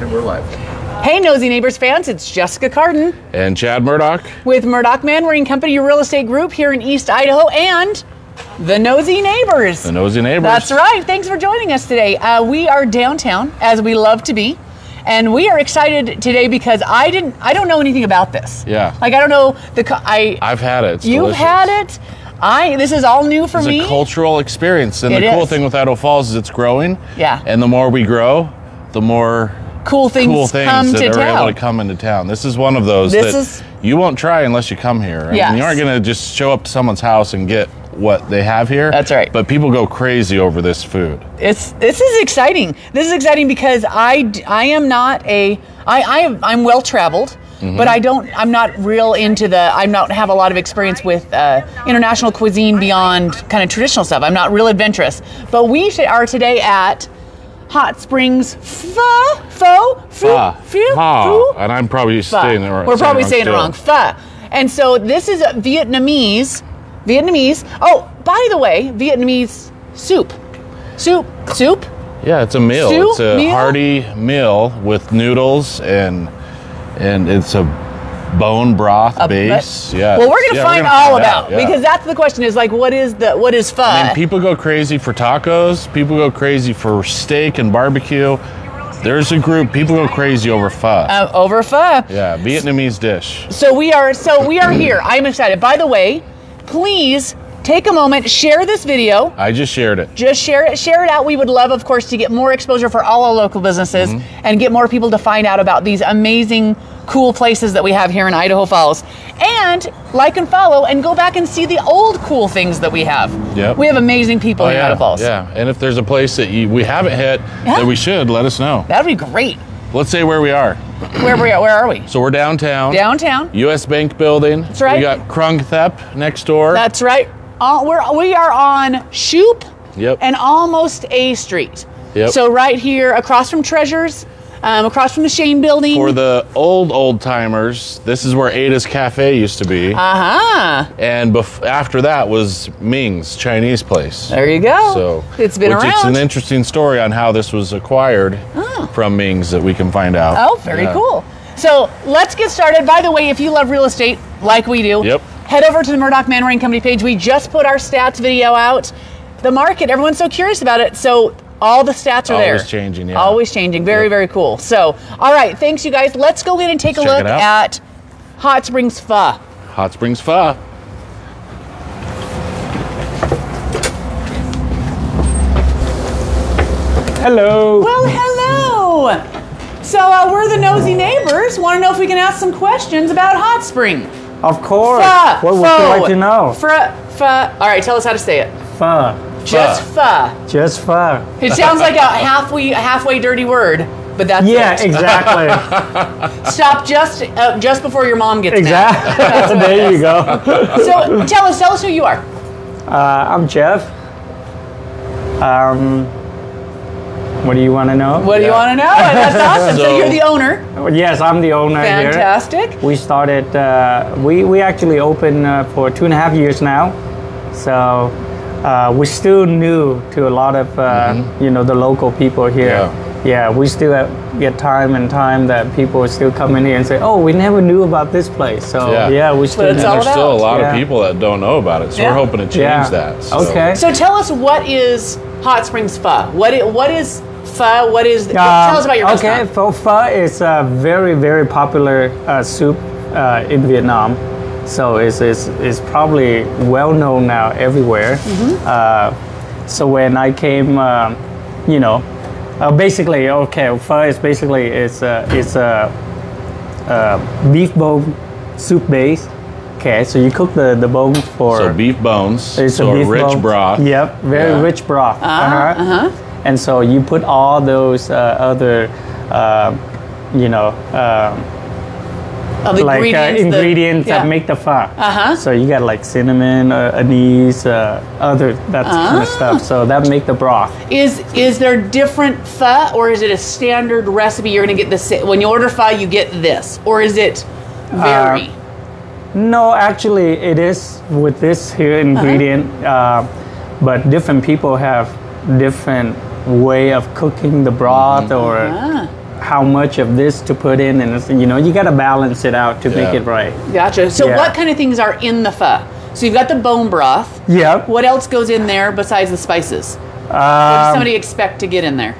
And we're live. Hey, Knowsy Neighbors fans, it's Jessica Cardon And Chad Murdock. with Murdock Manwaring Company, your real estate group here in East Idaho, and the Knowsy Neighbors. The Knowsy Neighbors. That's right. Thanks for joining us today. Uh, we are downtown, as we love to be, and we are excited today because I didn't, I don't know anything about this. Yeah. Like I don't know the, I. I've had it. It's you've delicious. had it. I. This is all new for It's me. It's a cultural experience, and It the cool is. thing with Idaho Falls is it's growing. Yeah. And the more we grow, the more cool things, cool things come that to are town. able to come into town. This is one of those This that is- you won't try unless you come here. I mean, you aren't going to just show up to someone's house and get what they have here. That's right. But people go crazy over this food. It's this is exciting. This is exciting because I I am not a I I am, I'm well traveled, Mm-hmm. but I don't I'm not real into the I'm not have a lot of experience with uh, international cuisine beyond kind of traditional stuff. I'm not real adventurous. But we are today at Hot Springs Pho Pho Pho Pho. And I'm probably Pho. saying it wrong. We're probably saying it wrong. Pho. And so this is a Vietnamese. Vietnamese. Oh, by the way, Vietnamese soup. Soup. Soup. Yeah, it's a meal. Stew? It's a Meal? hearty meal with noodles and and it's a bone broth A base. Yeah. Well, we're gonna Yeah, find gonna all find about out, yeah. because that's the question. Is like, what is the what is pho? I mean, people go crazy for tacos. People go crazy for steak and barbecue. There's a group. People go crazy over pho. uh, over pho. yeah, Vietnamese dish. So we are. So we are here. I'm excited. By the way, please take a moment, share this video. I just shared it. Just share it, share it out. We would love, of course, to get more exposure for all our local businesses Mm-hmm. and get more people to find out about these amazing, cool places that we have here in Idaho Falls. And like and follow and go back and see the old cool things that we have. Yep. We have amazing people Oh in yeah, Idaho Falls. yeah. And if there's a place that you, we haven't hit Yeah. that we should, let us know. That'd be great. Let's say where we are. Where we where are we? So we're downtown. Downtown. U.S. Bank Building. That's right. We got Krungthep next door. That's right. Uh, we're, we are on Shoup Yep. and almost A Street. Yep. So right here across from Treasures, um, across from the Shane Building. For the old old timers, this is where Ada's Cafe used to be, uh-huh. and bef- after that was Ming's Chinese place. There you go. So it's been which It's an interesting story on how this was acquired from Ming's that we can find out. Oh, very Yeah. cool. So let's get started. By the way, if you love real estate like we do, Yep. head over to the Murdock Manwaring Company page. We just put our stats video out. The market, everyone's so curious about it. So all the stats are there. Always changing, yeah. Always changing. Very, Yep. very cool. So, all right, thanks you guys. Let's go in and take Let's a look at Hot Springs Pho. Hot Springs Pho. Hello. Well, hello. So uh, we're the Knowsy Neighbors. Want to know if we can ask some questions about Hot Spring? Of course. Pho. what would you like to know? Pho. Pho. All right, tell us how to say it. Pho. Just pho. Just pho. It sounds like a halfway halfway dirty word, but that's Yeah, it. exactly. Stop just uh, just before your mom gets exactly. there you go. So tell us, tell us who you are. Uh, I'm Jeff. Um, what do you want to know? What do you want to know? That's awesome. So, So- you're the owner. Yes, I'm the owner here. Fantastic. We started. Uh, we we actually opened uh, for two and a half years now, so uh, we're still new to a lot of uh, you know the local people here. Yeah. Yeah, we still uh, get time and time that people still come in here and say, "Oh, we never knew about this place." So Yeah. yeah, we still. it's there's about. still a lot Yeah. of people that don't know about it, so Yeah. we're hoping to change Yeah. that. so- Okay. So tell us what is Hot Springs Pho? What i- what is pho? What is? Um, tell us about your Okay, restaurant. pho pho is a very very popular uh, soup uh, in Vietnam. So it's, it's, it's probably well known now everywhere. Mm-hmm. Uh, so when I came, um, you know, uh, basically okay, pho is basically it's a it's a, uh beef bone soup base. Okay, so you cook the the bones for So beef bones, it's so a a, beef rich bone. broth. Yep, very Yeah. rich broth. Uh-huh. uh-huh. And so you put all those uh, other, uh, you know, uh, Of like uh, ingredients, the- yeah. that make the pho. Uh-huh. So you got like cinnamon, uh, anise, uh, other that kind Ah. of stuff. So that make the broth. Is is there different pho, or is it a standard recipe? You're gonna get the sa- when you order pho, you get this, or is it vary? No, actually, it is with this here ingredient, uh but different people have different way of cooking the broth or how much of this to put in, and it's, you know, you got to balance it out to make it right. Gotcha. So Yeah. what kind of things are in the pho? So you've got the bone broth. Yep. What else goes in there besides the spices? what Um, does somebody expect to get in there?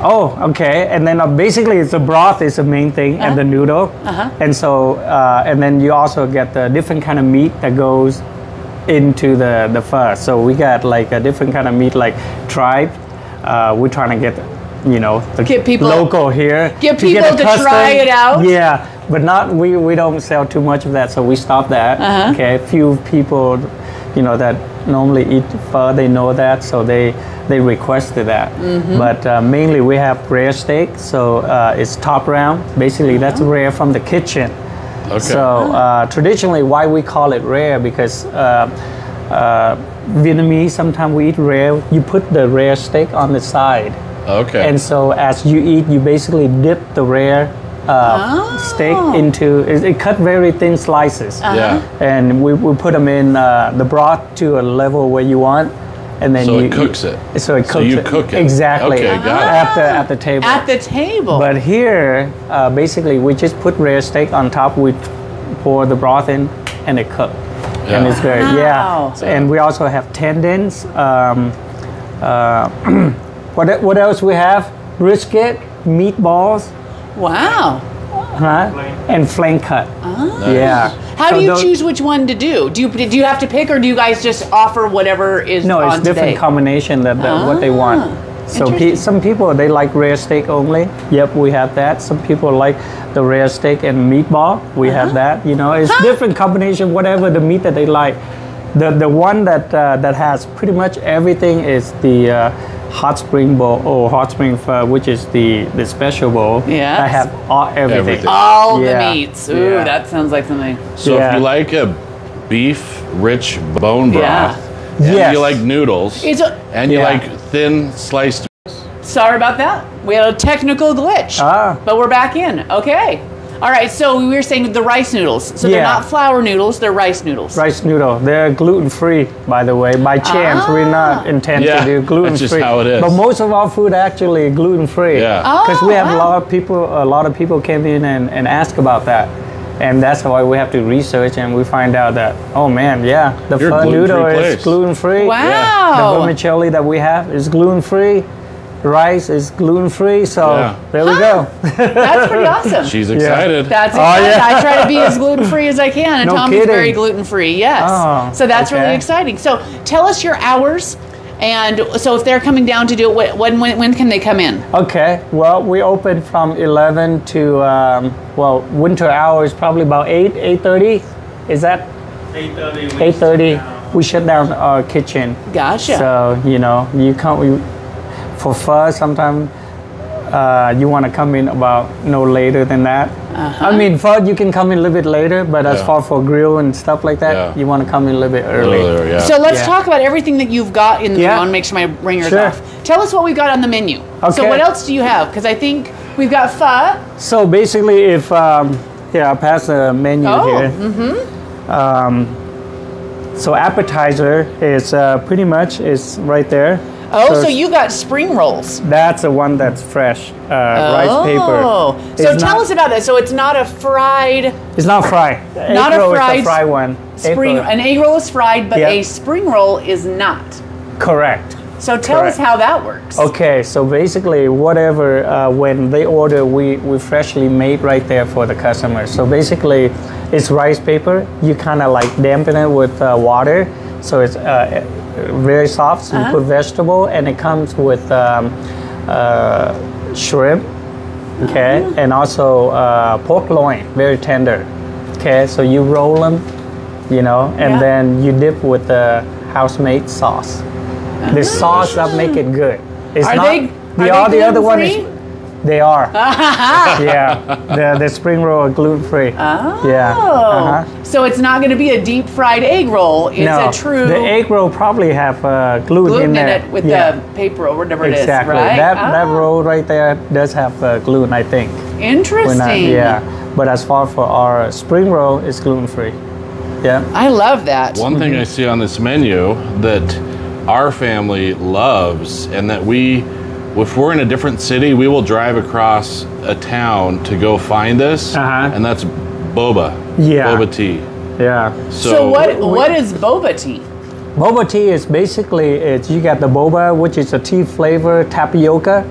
Oh, okay. And then uh, basically, it's the broth is the main thing, and the noodle. Uh-huh. And so, uh, and then you also get the different kind of meat that goes into the the pho. So we got like a different kind of meat, like tripe. Uh, we're trying to get, you know, the Get people- local here. Get to get people to try it out? Yeah, but not we we don't sell too much of that, so we stop that. Uh-huh. Okay, few people, you know, that normally eat pho, they know that, so they they requested that. Mm-hmm. But uh, mainly we have rare steak, so uh, it's top round. Basically, that's Uh-huh. rare from the kitchen. Okay. So uh, traditionally, why we call it rare because uh, uh, Vietnamese sometimes we eat rare. You put the rare steak on the side, okay. and so as you eat, you basically dip the rare uh, steak Oh. into. It, it cut very thin slices, yeah. and we, we put them in uh, the broth to a level where you want, and then So you it cooks it. So it So cooks you it. cook it. exactly Okay, got it. at the at the table. At the table. But here, uh, basically, we just put rare steak on top. We pour the broth in, and it cook. And it's very Wow. yeah. So- And we also have tendons. Um, uh, what what else we have? Brisket, meatballs, wow. huh? And flank cut. Yeah. How So do you those- choose which one to do? Do you do you have to pick, or do you guys just offer whatever is No, on it's different today? combination that, that what they Ah, want. So pe- some people they like rare steak only. Yep, we have that. Some people like the rare steak and meatball. We have Uh-huh. that. You know, it's different combination. Whatever the meat that they like. The the one that uh, that has pretty much everything is the uh, hot spring bowl or hot spring pho, which is the the special bowl. Yeah. I have all, everything. Everything. All Yeah. the meats. Ooh, Yeah. that sounds like something. So Yeah. if you like a beef rich bone broth, Yeah. and Yes. you like noodles, It's a, and you Yeah. like thin sliced sorry about that. We had a technical glitch. Ah. But we're back in. Okay. All right. So we were saying the rice noodles. So they're not flour noodles. They're rice noodles. Rice noodle. They're gluten free, by the way. By chance, we're not Ah. intend Yeah, to do gluten that's free. just how it is. But most of our food actually gluten free. Yeah. Because we Oh, have a lot of people. A lot of people came in and, and ask about that, and that's why we have to research and we find out that oh man, yeah, the You're pho noodle is gluten free. Wow. The vermicelli that we have is gluten free. Rice is gluten free. So Yeah. there we go. That's pretty awesome. She's excited. That's Oh, yeah. I try to be as gluten free as I can, and No Tommy's kidding. very gluten free. Yes. Oh, so that's really exciting. So tell us your hours, and so if they're coming down to do it, when when, when can they come in? Okay, well, we open from 11 to, um, well, winter hours probably about 8, 8.30. Is that 8:30. 8.30? We shut down our kitchen. Gotcha. So, you know, you can't. you, for pho, sometimes uh, you want to come in about no later than that. I mean, pho, you can come in a little bit later, but as Yeah. far for grill and stuff like that, Yeah. you want to come in a little bit early. Earlier, yeah. So let's Yeah. talk about everything that you've got in the Yeah. menu. I want make sure my ringer's Sure. off. Tell us what we've got on the menu. Okay. So what else do you have? Because I think we've got pho. So basically, if um, here I'll pass the menu Oh, here. Um, so appetizer is uh, pretty much is right there. Oh, so it's- you got spring rolls. That's the one that's fresh, uh, rice paper. Oh, so It's tell not- us about that. So it's not a fried It's not fried. The Not egg a fried fried one. Spring. roll. An egg roll is fried, but Yeah. a spring roll is not. Correct. So tell us how that works. Okay, so basically, whatever uh, when they order, we we freshly made right there for the customer. So basically, it's rice paper. You kind of like dampen it with uh, water, so it's uh, very soft. So you put vegetable, and it comes with um, uh, shrimp. Okay, and also uh, pork loin, very tender. Okay, so you roll them, you know, and Yeah. then you dip with the house-made sauce. The sauce that make it good. It's Are not they- the, are all the other one is they are. yeah. The the spring roll are gluten free. Yeah. Oh, Uh-huh. so it's not going to be a deep fried egg roll. It's no, a true the egg roll probably have uh, gluten, gluten in, there. it with yeah. the paper or whatever it is, Exactly. right? That that Ah, roll right there does have uh, gluten, I think. Interesting. not, yeah. But as far for our spring roll, it's gluten free. Yeah. I love that. One thing I see on this menu that our family loves and that we if we're in a different city, we will drive across a town to go find this, Uh-huh. and that's boba. Yeah. Boba tea. Yeah. So, So, what what is boba tea? Boba tea is basically it's you got the boba, which is a tea flavor tapioca,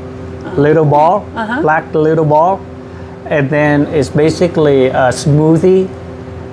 little ball, black little ball, and then it's basically a smoothie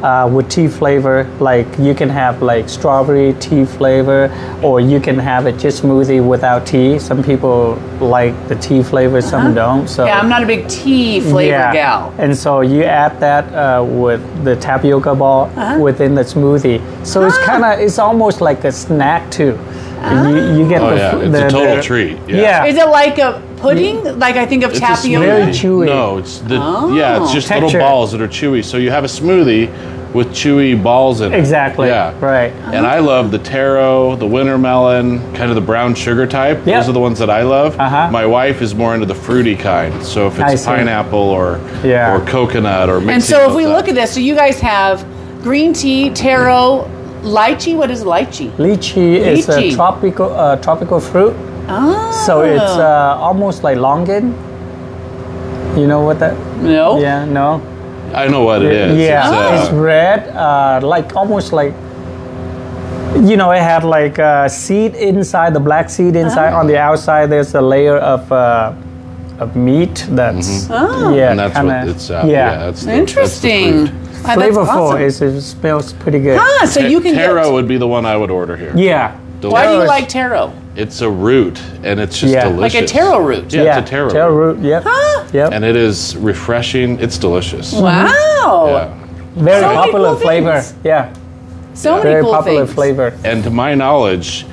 uh, with tea flavor. Like you can have like strawberry tea flavor, or you can have it just smoothie without tea. Some people like the tea flavor, some don't. So Yeah, I'm not a big tea flavor gal. and so you add that uh, with the tapioca ball Uh-huh. within the smoothie. So it's Ah. kind of it's almost like a snack too. You, you get Oh the, yeah, it's the- a total the- treat. Yeah. Yeah. Is it like a pudding? Like I think of It's a tapioca. very chewy. No, it's the yeah, it's just Texture. little balls that are chewy. So you have a smoothie with chewy balls in it. Exactly. Yeah. Right. And I love the taro, the winter melon, kind of the brown sugar type. Yeah. Those are the ones that I love. Uh-huh. My wife is more into the fruity kind. So if it's pineapple or Yeah. or coconut or mixing And so if we up. look at this, so you guys have green tea, taro, lychee. What is lychee? Lychee is Lychee. a tropical uh, tropical fruit. Oh. So it's uh, almost like longan. You know what that? no. Yeah. No. I know what it is. Yeah, It's, it's uh, red, uh, like almost like you know, it had like a seed inside, the black seed inside. Oh. On the outside, there's a layer of uh, of meat that's yeah, Mm-hmm. and that's kinda, what it's uh, yeah, yeah. that's the, that's the Interesting. fruit. Ah, that's flavorful. awesome. It's, it smells pretty good. Ah, so you can taro get. would be the one I would order here. Yeah. Why do you like taro? It's a root and it's just Yeah. delicious. Like a taro root. Yeah, it's a taro, taro root. root. Yep. Huh? Yep. And it is refreshing. It's delicious. Wow. Yeah. Very So many popular cool flavor. things. Yeah. So many Very cool popular things. flavor. And to my knowledge,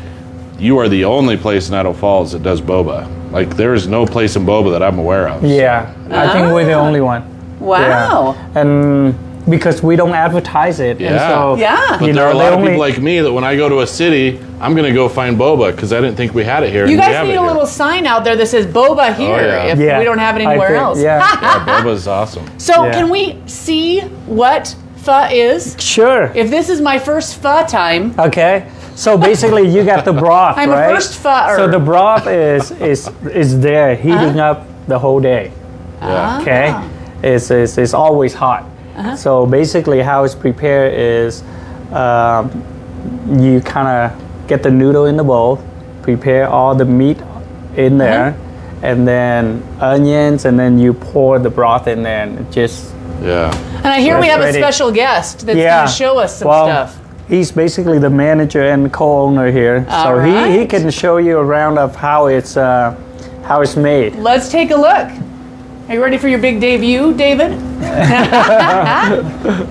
you are the only place in Idaho Falls that does boba. Like there is no place in boba that I'm aware of. Yeah. I think we're the Ah. only one. Wow. Yeah. And because we don't advertise it. And Yeah. so, Yeah. But you there know, are a lot of only, people like me that when I go to a city, I'm gonna go find boba because I didn't think we had it here. You guys need a here. little sign out there that says boba here yeah. if Yeah, we don't have it anywhere think- else. yeah. Yeah, boba's awesome. So Yeah. can we see what pho is? Sure. If this is my first pho time, Okay. So basically, you got the broth, I'm a first fire. So the broth is is is there heating Uh-huh. up the whole day. Yeah. Okay. It's, it's it's always hot. Uh-huh. So basically, how it's prepared is um, you kind of get the noodle in the bowl, prepare all the meat in there, Uh-huh. and then onions, and then you pour the broth in there, and just Yeah. and I hear we have ready. a special guest that's yeah. going to show us some well, stuff. He's basically the manager and co-owner here, so All he, he can show you around of how it's uh, how it's made. Let's take a look. Are you ready for your big debut, David?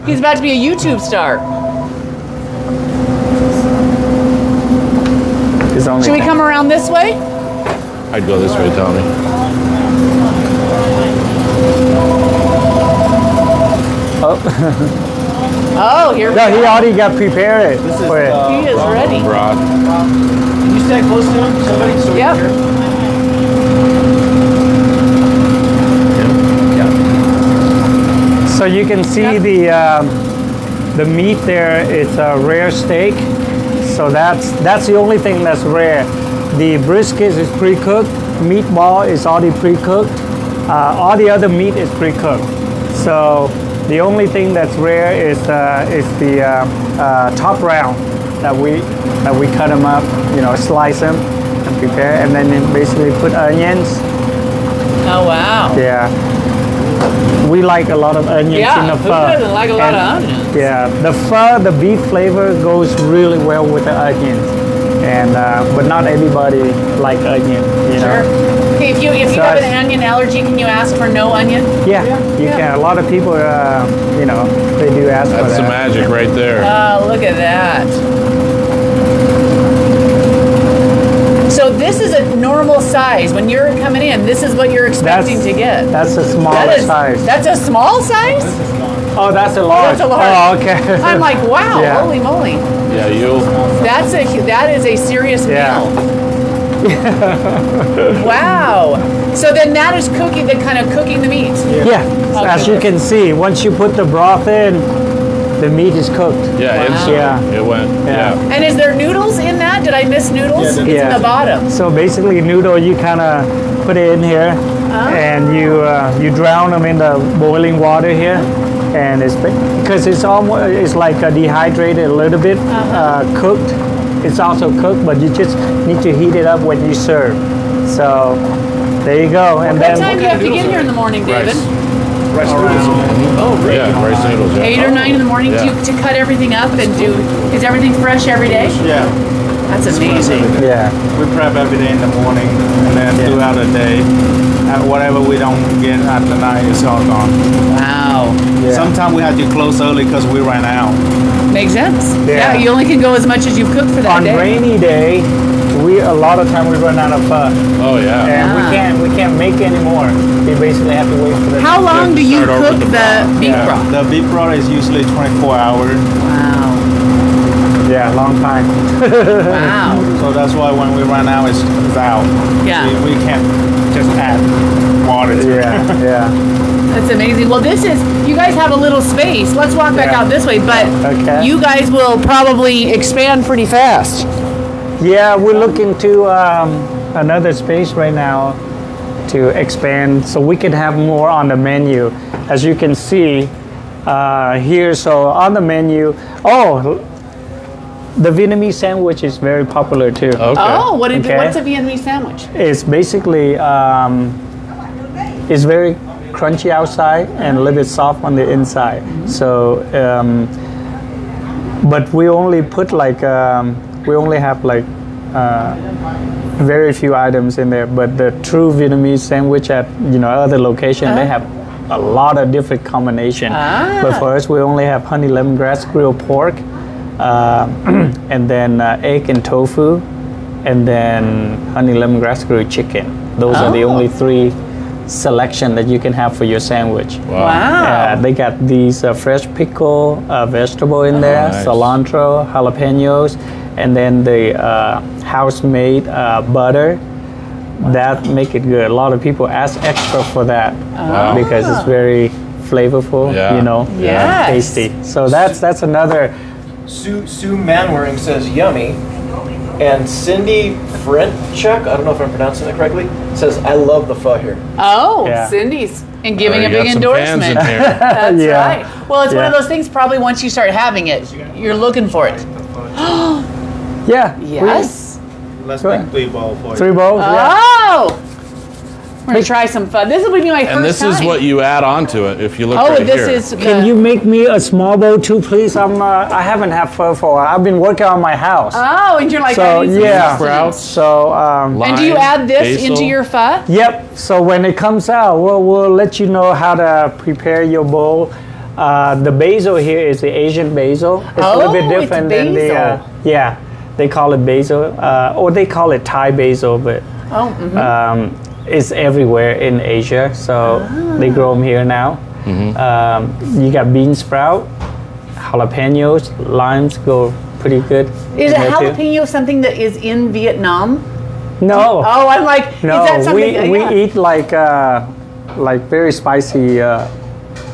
He's about to be a YouTube star. Only Should we come around this way? I'd go this way, Tommy. Oh, oh, here we No, he already got prepared This is, for it. uh, He is ready. Broad. Can you stand close to him, somebody? So Yep. So you can see Yeah. the um, the meat there. It's a rare steak. So that's that's the only thing that's rare. The brisket is pre-cooked. Meatball is already pre-cooked. Uh, all the other meat is pre-cooked. So the only thing that's rare is uh, is the uh, uh, top round that we that we cut them up. You know, slice them and prepare, and then basically put onions. Oh, wow. Yeah. We like a lot of onions in Yeah, the who pho. doesn't like a lot of onions? Yeah, the pho, the beef flavor goes really well with the onions, and uh, but not everybody like onion. You Sure. know. Okay, if you if you have an onion allergy, can you ask for no onion? Yeah, you Yeah. can. A lot of people, uh, you know, they do ask for that. That's the magic right there. Oh, look at that. So this is a normal size. When you're coming in, this is what you're expecting to get. That's a smaller That is size. that's a small size. oh, that's a large. That's a large. Oh, okay. I'm like, wow, Yeah. holy moly, yeah, you'll. that's a that is a serious Yeah. meal. wow. So then that is cooking, the kind of cooking the meat. yeah, as Okay. you can see, once you put the broth in, the meat is cooked. Yeah, instantly. Yeah. It went. Yeah. Yeah. And is there noodles in that? Did I miss noodles? Yeah, it's in the bottom. So basically, noodle you kind of put it in here, and you uh, you drown them in the boiling water here, and it's because it's almost it's like uh, dehydrated a little bit, uh cooked. It's also cooked, but you just need to heat it up when you serve. So there you go, and What then time do you have to get here in the morning, David? Rice noodles. Oh, great. Yeah, rice noodles. Yeah. Eight or nine in the morning Yeah. to, to cut everything up and do. Is everything fresh every day? Yeah. That's amazing. yeah, We prep every day in the morning and then throughout the day. Uh, whatever we don't get at the night is all gone. Wow. yeah. Sometimes we have to close early because we ran out. Makes sense. Yeah. Yeah. you only can go as much as you've cooked for that on day. rainy day, we a lot of time we run out of pho, Oh yeah. and Ah. we can't we can't make any more. We basically have to wait for the How long do you cook the the beef Yeah, broth? The beef broth is usually 24 hours. Wow. yeah long time. Wow. So that's why when we run out, it's, it's out. Yeah. We, we can't just add water to it. yeah, yeah. That's amazing. Well, this is, you guys have a little space. Let's walk back Yeah. out this way, but Okay. you guys will probably expand pretty fast. Yeah, we're looking to um, another space right now to expand so we can have more on the menu. As you can see uh, here, so on the menu, oh, the Vietnamese sandwich is very popular too. Okay. Oh, what is, Okay. what's a Vietnamese sandwich? It's basically um, it's very crunchy outside and a little bit soft on the inside. So, um, but we only put like um, we only have like uh, very few items in there. But the true Vietnamese sandwich at you know other location they have a lot of different combination. Ah. But for us, we only have honey lemongrass grilled pork, uh, and then uh, egg and tofu, and then honey lemongrass grilled chicken. Those are the Oh. only three selection that you can have for your sandwich. Wow. Wow. Uh, they got these uh, fresh pickle uh, vegetable in there, nice. cilantro, jalapenos, and then the uh, house-made uh, butter. That make it good. A lot of people ask extra for that Wow. because it's very flavorful. Yeah. You know, Yes. tasty. So that's that's another. Sue, Sue Manwaring says yummy. And Cindy Frenchuk, I don't know if I'm pronouncing that correctly, says, I love the pho here. Oh, Yeah. Cindy's and giving Oh, a you got big some fans endorsement. in here. That's Yeah. right. Well, it's one of those things. Probably once you start having it, you're looking for it. Yeah. we- Yes. Let's Go make ahead. three bowls for you. three bowls. yeah. Oh. We're gonna try some fun. This will be my first And this time. is what you add on to it if you look Oh, right this here. is. Can you make me a small bowl too, please? I'm uh, I haven't had pho for a while. I've been working on my house. Oh, and you're like. so I need some yeah. Sprouts. So um, And do you add this basil. into your pho? Yep. So when it comes out, we'll, we'll let you know how to prepare your bowl. Uh, the basil here is the Asian basil. It's a little bit Oh, different than the. Uh, basil. yeah, they call it basil, uh, or they call it Thai basil, but Oh, mhm. um, it's everywhere in Asia. So they grow them here now. Um, you got bean sprout, jalapenos, limes go pretty good. is in it there too. jalapeno something that is in Vietnam? No. Oh, I'm like, No, is that something? we, we yeah. eat like uh, like very spicy. Uh,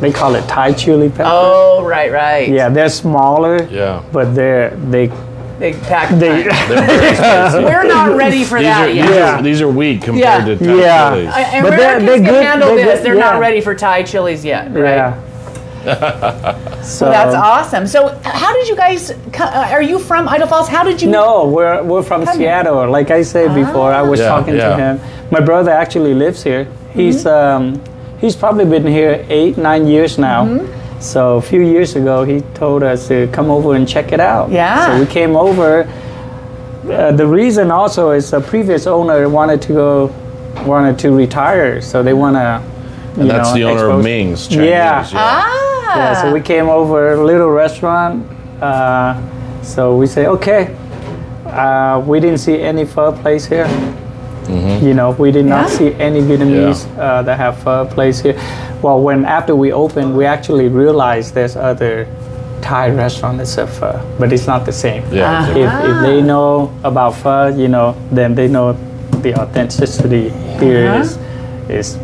they call it Thai chili pepper. Oh, right, right. Yeah, they're smaller. Yeah. But they're they Big pack. they. They're very spicy. We're not ready for These that are, yet. these, Yeah. are, these are weak compared Yeah. to Thai Yeah. chilies. I- and But they're- they're can good- handle they're this. good, They're yeah. not ready for Thai chilies yet, right? yeah. so Well, that's awesome. So, how did you guys? uh, Are you from Idaho Falls? How did you? No, we're we're from Come here. Seattle. Like I said before, I was Yeah, talking to him. My brother actually lives here. He's Mm-hmm. um, he's probably been here eight nine years now. Mm-hmm. So a few years ago, he told us to come over and check it out. Yeah. So we came over. Uh, the reason also is the previous owner wanted to go, wanted to retire, so they want to. and that's the owner of Ming's Chinese. Yeah. Ah. Yeah, so we came over, a little restaurant. Uh, so we say, okay. Uh, we didn't see any pho place here. You know, we did not see any Vietnamese uh, that have pho place here. Well, when after we opened, we actually realized there's other Thai restaurant that serve pho, but it's not the same. Yeah. If, if they know about pho, you know, then they know the authenticity here Uh-huh. is is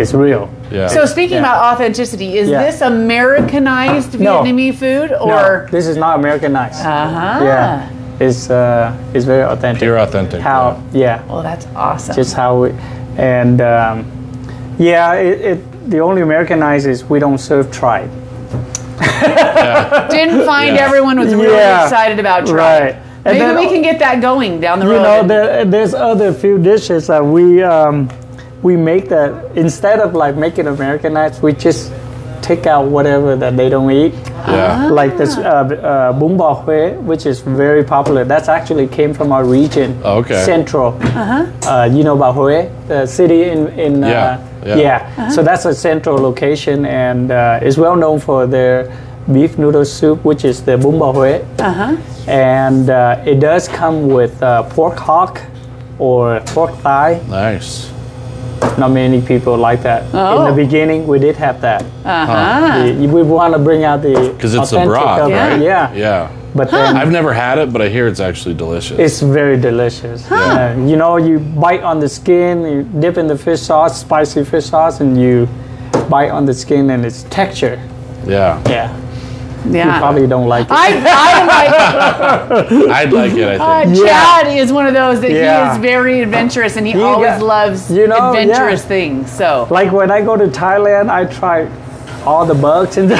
is real. Yeah. So speaking Yeah. about authenticity, is Yeah. this Americanized No. Vietnamese food No, or? this is not Americanized. Uh-huh. Yeah, it's uh, it's very authentic. Pure authentic. How? Yeah, Well, that's awesome. just how we, and um, yeah, it, it the only Americanized is we don't serve tripe. Didn't find Yeah. everyone was really Yeah. excited about trying. Right. And Maybe then- we can get that going down the road. You know, there, there's other few dishes that we um, we make that instead of like making Americanized, we just take out whatever that they don't eat. Yeah. Like this uh, uh, bún bò Huế, which is very popular. That's actually came from our region, Oh, okay. Central. Uh huh. you know about Huế, the city in in uh, Yeah, yeah. So that's a central location, and uh, is well known for their beef noodle soup, which is the bún bò Huế. Uh-huh. And uh, it does come with uh, pork hock or pork thigh. Nice. Not many people like that. In Oh. the beginning, we did have that. Uh-huh. The- we want to bring out the Because it's the authentic broth, of right? Yeah. Yeah. But then I've never had it, but I hear it's actually delicious. it's very delicious. Uh, you know, you bite on the skin, you dip in the fish sauce, spicy fish sauce, and you bite on the skin, and it's texture. yeah. Yeah. You probably don't like it. I, I like it. I'd like it, I uh, think. Yeah. Chad is one of those that he is very adventurous and he You always got- loves you know, adventurous yeah. things. So like when I go to Thailand, I try all the bugs and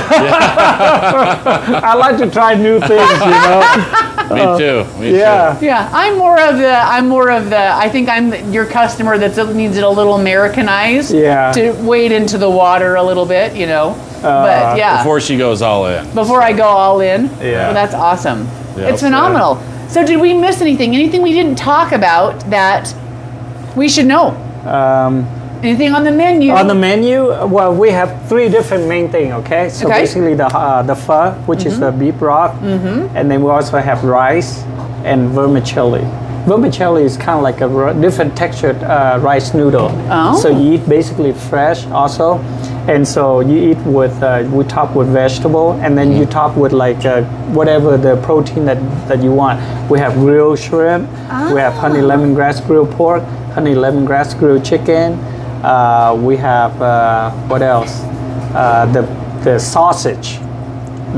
I like to try new things, you know. Me too. Me uh, Yeah. yeah, I'm more of the I'm more of the I think I'm the, your customer that needs it a little Americanized Yeah. to wade into the water a little bit, you know. But yeah. Before she goes all in. before I go all in. Yeah. Well, that's awesome. Yeah. it's phenomenal. So did we miss anything? Anything we didn't talk about that we should know? Um, Anything on the menu? on the menu, well, we have three different main things. Okay, so Okay. basically the uh, the pho, which is the beef broth, mm-hmm. and then we also have rice and vermicelli. Vermicelli is kind of like a r- different textured uh, rice noodle. Oh. So you eat basically fresh also, and so you eat with uh, we top with vegetable, and then you top with like uh, whatever the protein that that you want. We have grilled shrimp, we have honey lemongrass grilled pork, honey lemongrass grilled chicken. Uh, we have uh, what else? Uh, the the sausage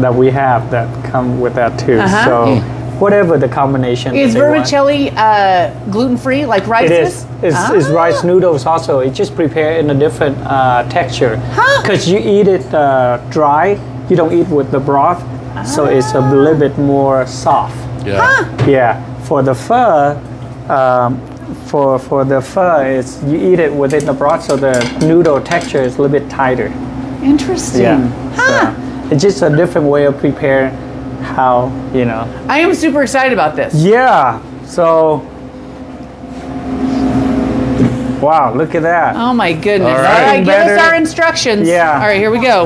that we have that come with that too. Uh-huh. So whatever the combination. is that they want. vermicelli uh, gluten free like rice It is. It's, it's Ah. rice noodles also. It's just prepared in a different uh, texture. Huh. Because you eat it uh, dry, you don't eat with the broth, so it's a little bit more soft. Yeah. Yeah. For the pho, um, for for the pho, it's you eat it within the broth, so the noodle texture is a little bit tighter. Interesting. Yeah. Huh. So it's just a different way of preparing how you know. I am super excited about this. Yeah. So. Wow! Look at that. Oh my goodness. All All right. right, give us our instructions. Yeah. All right, here we go.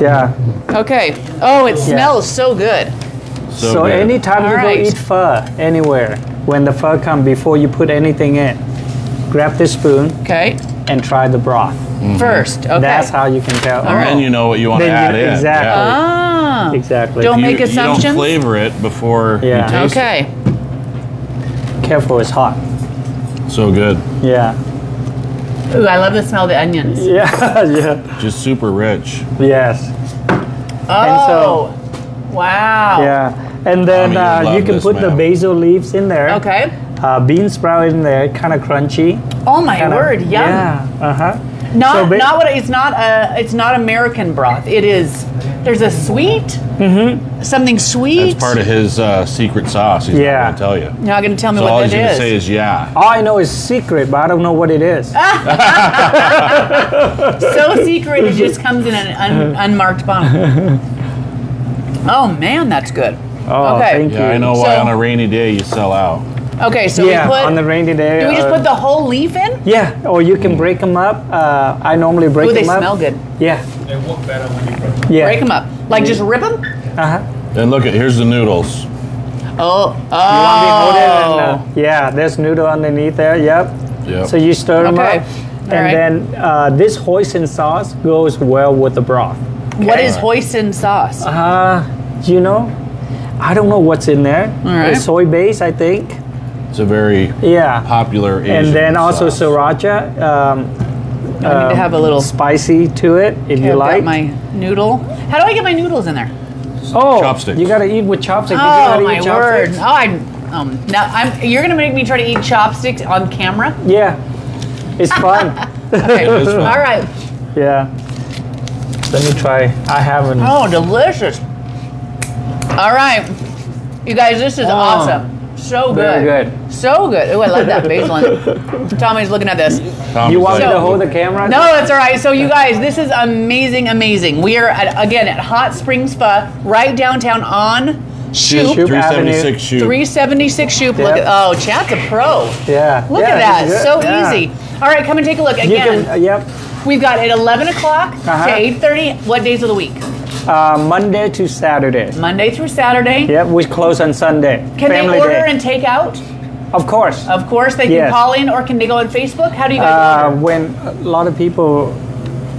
Yeah. Okay. Oh, it smells so good. So, So good. anytime you All go eat pho anywhere, when the pho come before you put anything in, grab this spoon Okay. and try the broth. First. Okay. That's how you can tell. All right. Then you know what you want to Then you- add in. exactly. Yeah. Ah. Exactly. Don't You- make You assumptions. don't flavor it before Yeah. you taste Okay. Careful, it's hot. So good. Yeah. Ooh, I love the smell of the onions. Yeah. yeah. Just super rich. Yes. Oh. so- wow. Yeah. And then Mommy, you uh, you love can this, put the ma'am. basil leaves in there. Okay. Uh, bean sprout in there, kind of crunchy. Oh my Kinda- word, yum. Yeah. Uh huh. Not So ba- not what it's not a it's not American broth. It is there's a sweet mm-hmm. something sweet. That's part of his uh, secret sauce. He's Yeah. not going to tell you. You're not gonna tell me So all what he's that going to is. say is yeah. All I know is secret, but I don't know what it is. so secret it just comes in an un, unmarked bottle. Oh man, that's good. Oh, okay. thank Yeah, you. I know why So- on a rainy day you sell out. Okay, so yeah, we put on the rainy day. do we just uh, put the whole leaf in? Yeah, or you can break them up. Uh, I normally break Ooh, they them up. smell good. Yeah, They work better when you break them. yeah. Break them up. Like just rip them? Uh-huh. And look at here's the noodles. Oh, You want to and, oh. uh, yeah, there's noodle underneath there. Yep. Yep. So you stir them Okay. up, All and right. then uh, this hoisin sauce goes well with the broth. What is hoisin sauce? Uh, you know, I don't know what's in there. right. It's soy base, I think. It's a very Yeah. popular Asian and then also sauce. sriracha. Um, I need to have a little. spicy to it if Okay, you I've like. got my noodle. How do I get my noodles in there? oh, Chopsticks. You gotta eat with chopsticks. Did you Oh my eat word! Oh, I. Um, now I'm. You're gonna make me try to eat chopsticks on camera. Yeah, it's fun. Okay. is fun. All right. yeah. Let me try. I haven't. Oh, delicious. All right, you guys, this is awesome. So good. Very good. So good. Oh, I love that basil. Tommy's looking at this. Tommy's You want me like, to hold the camera? No, that's all right. So you guys, this is amazing, amazing. We are at, again at Hot Springs Pho, right downtown on Shoup. Shoup. 376 Shoup. 376 Shoup. Look Yep. at oh, Chad's a pro. Yeah. Look yeah, at that. So. Yeah. easy. All right, come and take a look You again. can. Uh, yep. We've got at 11 o'clock Uh-huh. to 8:30. What days of the week? Uh, Monday to Saturday. Monday through Saturday. Yep. We close on Sunday. Can Family they order day. and take out? Of course. Of course, they can call in, or can they go on Facebook? How do you guys Uh, order? when a lot of people,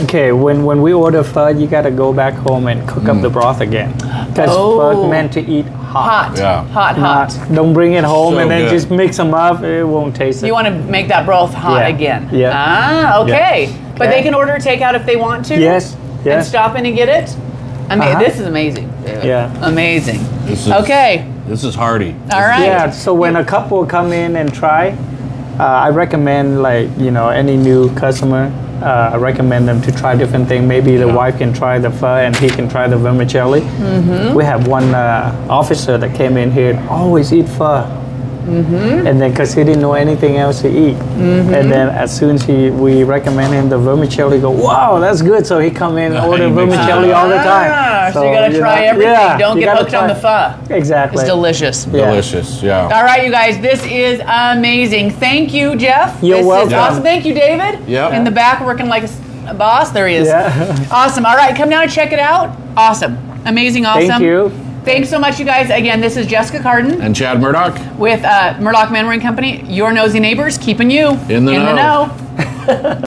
okay, when when we order pho, you gotta go back home and cook up the broth again, because Oh. pho meant to eat hot. Hot, Yeah. hot, hot. Not- don't bring it home So and then good. just mix them up. It won't taste it. You want to make that broth hot Yeah. again. Yeah. Ah, okay. But Okay. they can order takeout if they want to. Yes, Yes. And stop in and get it. I mean, Uh-huh. this is amazing. Yeah. Amazing. This is, Okay. This is hearty. All right. Yeah. So when a couple come in and try, uh, I recommend like you know any new customer. Uh, I recommend them to try different things. Maybe the wife can try the pho and he can try the vermicelli. Mm-hmm. We have one uh, officer that came in here and always eat pho. Mm-hmm. And then, because he didn't know anything else to eat, and then as soon as he, we recommend him the vermicelli, he go, wow, that's good. So he come in and Yeah, order he makes it vermicelli all the time. Ah, so, you got to try know, everything. yeah, Don't get gotta hooked on the try- pho. Exactly. It's delicious. Yeah. Delicious. Yeah. All right, you guys, this is amazing. Thank you, Jeff. You're this welcome. Is awesome. Thank you, David. Yep. In the back, working like a boss. There he is. Yeah. Awesome. All right, come down and check it out. Awesome. Amazing. Awesome. Thank you. Thanks so much, you guys. Again, this is Jessica Cardon And Chad Murdock. with uh, Murdock Manwaring Company, your Knowsy Neighbors, keeping you In the know. know.